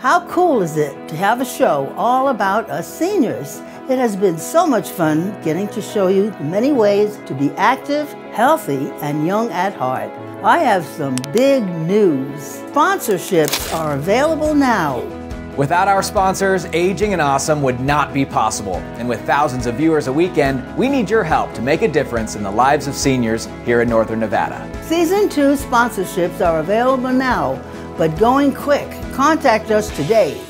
How cool is it to have a show all about us seniors? It has been so much fun getting to show you the many ways to be active, healthy, and young at heart. I have some big news. Sponsorships are available now. Without our sponsors, Aging and Awesome would not be possible. And with thousands of viewers a weekend, we need your help to make a difference in the lives of seniors here in Northern Nevada. Season 2 sponsorships are available now, but going quick. Contact us today